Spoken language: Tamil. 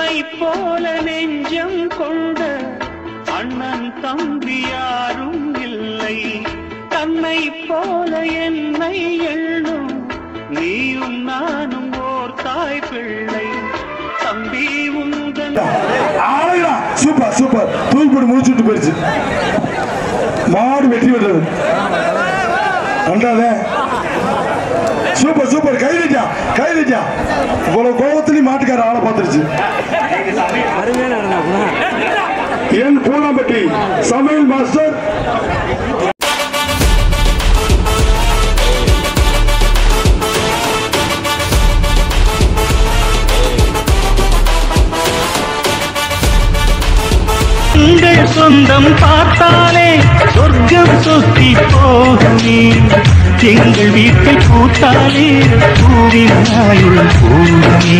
உன்னை போல நெஞ்சம் கொண்ட அண்ணன் தம்பி யாரும் இல்லை. தன்னை போல என்னை எண்ணும் நீயும் நானும் ஓர் தாய் பிள்ளை. தம்பி உந்தன் சூப்பர் சூப்பர். தூக்கி முடிச்சுட்டு போயிடுச்சு. மாடு வெற்றி பெற்றது. நன்றாதே சூப்பர் சூப்பர். கைதிட்டா இவ்வளவு கோபத்திலையும் மாட்டுக்கார ஆளை பார்த்துருச்சு. என் பூனாம்பட்டி சமையல் மாஸ்டர். சொந்தம் பார்த்தாலே சொர்க்கம் எங்கள் வீட்டை பூத்தாலே பூவின் ஆயுள் போகுமே